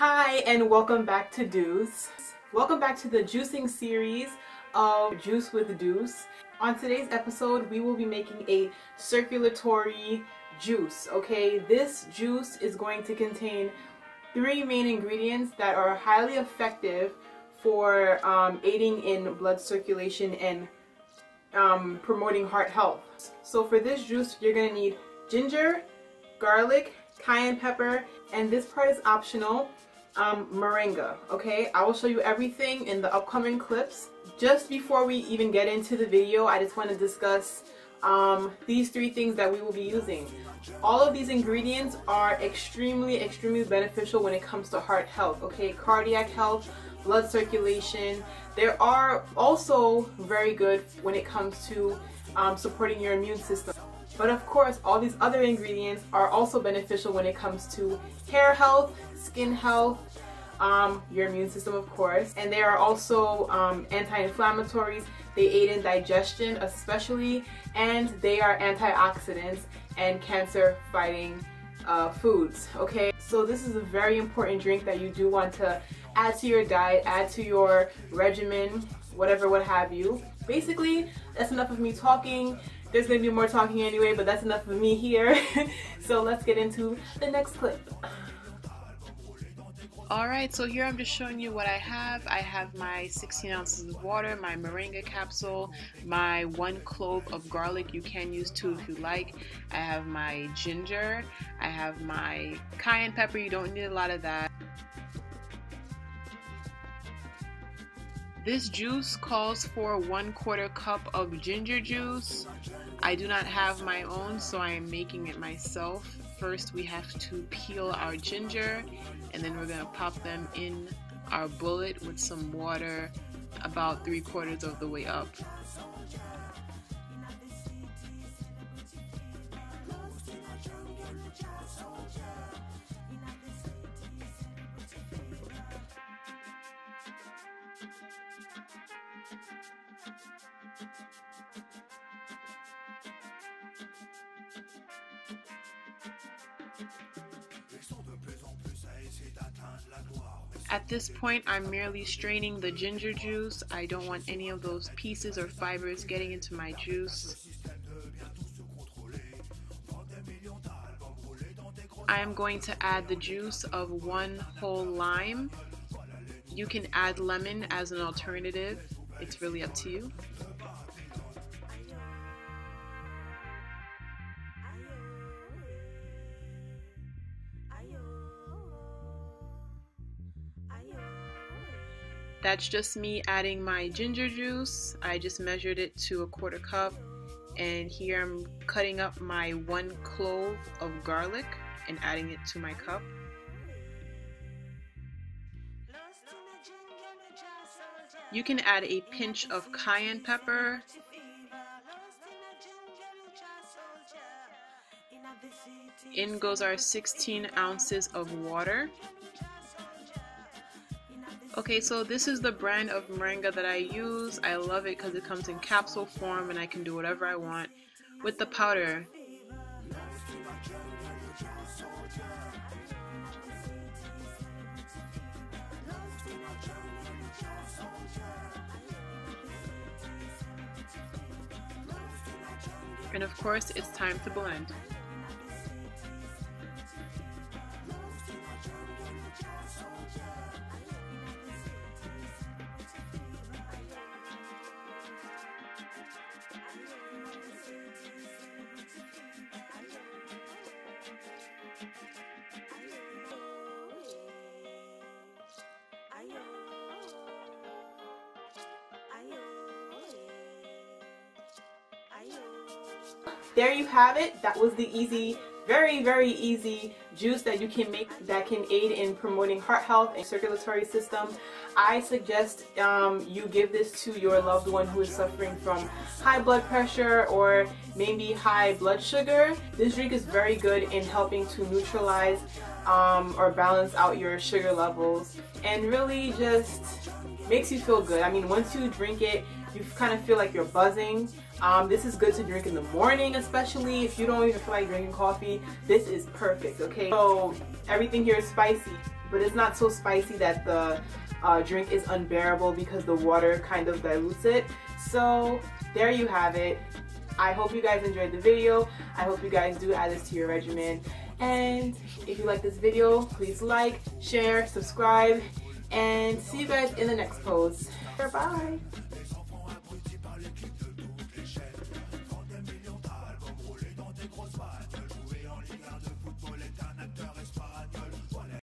Hi and welcome back to Doose. Welcome back to the juicing series of Juice with Doose. On today's episode we will be making a circulatory juice, okay? This juice is going to contain three main ingredients that are highly effective for um, aiding in blood circulation and um, promoting heart health. So for this juice you're going to need ginger, garlic, cayenne pepper, and this part is optional, um, moringa, okay? I will show you everything in the upcoming clips. Just before we even get into the video, I just want to discuss um, these three things that we will be using. All of these ingredients are extremely, extremely beneficial when it comes to heart health, okay? Cardiac health, blood circulation. They are also very good when it comes to um, supporting your immune system. But of course, all these other ingredients are also beneficial when it comes to hair health, skin health, um, your immune system of course, and they are also um, anti-inflammatories. They aid in digestion especially, and they are antioxidants and cancer fighting uh, foods, okay? So this is a very important drink that you do want to add to your diet, add to your regimen, whatever, what have you. Basically, that's enough of me talking. There's to be more talking anyway, but that's enough of me here. so let's get into the next clip. Alright, so here I'm just showing you what I have. I have my 16 ounces of water, my moringa capsule, my one clove of garlic. You can use two if you like. I have my ginger. I have my cayenne pepper. You don't need a lot of that. This juice calls for one quarter cup of ginger juice. I do not have my own, so I am making it myself. First, we have to peel our ginger, and then we're to pop them in our bullet with some water about three quarters of the way up. At this point, I'm merely straining the ginger juice. I don't want any of those pieces or fibers getting into my juice. I am going to add the juice of one whole lime. You can add lemon as an alternative. It's really up to you. That's just me adding my ginger juice. I just measured it to a quarter cup. And here I'm cutting up my one clove of garlic and adding it to my cup. You can add a pinch of cayenne pepper. In goes our 16 ounces of water. Okay, so this is the brand of moringa that I use. I love it because it comes in capsule form and I can do whatever I want with the powder. And of course, it's time to blend. There you have it. That was the easy, very, very easy juice that you can make that can aid in promoting heart health and circulatory system. I suggest um, you give this to your loved one who is suffering from high blood pressure or maybe high blood sugar. This drink is very good in helping to neutralize um, or balance out your sugar levels and really just makes you feel good. I mean, once you drink it, you kind of feel like you're buzzing. Um, this is good to drink in the morning, especially if you don't even feel like drinking coffee. This is perfect, okay? So everything here is spicy. but it's not so spicy that the uh, drink is unbearable because the water kind of dilutes it. So there you have it. I hope you guys enjoyed the video. I hope you guys do add this to your regimen. And if you like this video, please like, share, subscribe, and see you guys in the next post. Bye.